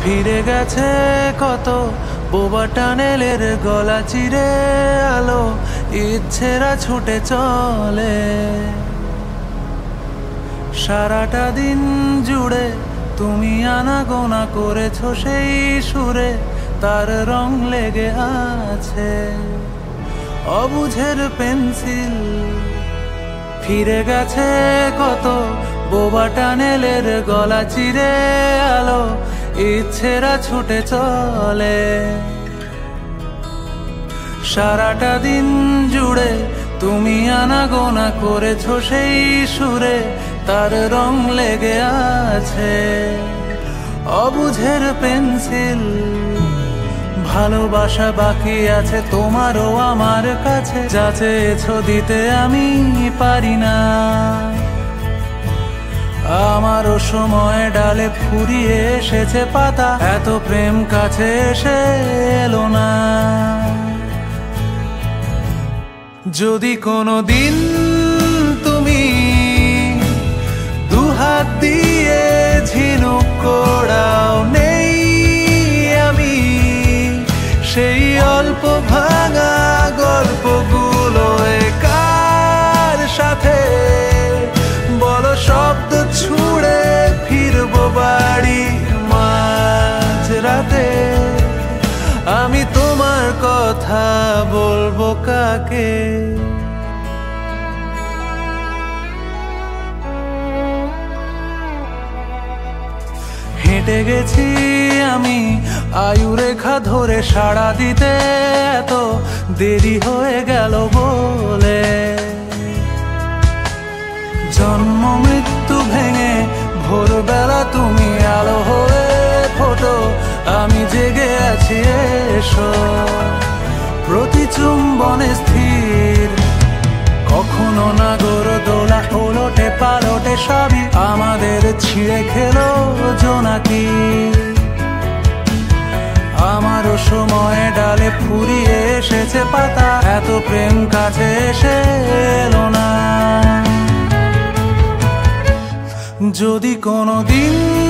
ফিরে গেছে কত? বোবা টানেলের গলা চিরে আলো, ইচ্ছেরা ছুটে চলে। সারাটা দিন জুড়ে তুমি আনাগোনা করেছ সেই সুরে, তার রং লেগে আছে অবুঝের পেন্সিল। ফিরে গেছে কত? বোবা টানেলের গলা চিরে আলো ইচ্ছেরা ছুটে চলে। সারাটা দিন জুড়ে তুমি আনাগোনা করেছ সেই সুরে, তার রং লেগে আছে অবুঝের পেন্সিল। ভালোবাসা বাকি আছে তোমারও আমার কাছে যা দিতে আমি পারি না। আমারও সময় ডালে ফুরিয়ে এসেছে পাতা, এত প্রেম কাছে এসে এলো না। যদি কোনো দিন বলব কাকে? হেঁটে গেছি আমি আয়ু রেখা ধরে সাড়া দিতে, এত দেরি হয়ে গেল বলে। জন্ম মৃত্যু ভেঙে ভোরবেলা তুমি আলো হয়ে ফোটো, আমি জেগে আছি, এসো। চুম্বনে স্থির। কখনো না গরো দোলা ওলটে পালটে সবই আমাদের ছিঁড়ে খেলো জোনাকি আমারও সময় ডালে ফুরিয়ে এসেছে পাতা, এত প্রেম কাছে এসে এলো না। যদি কোনো দিন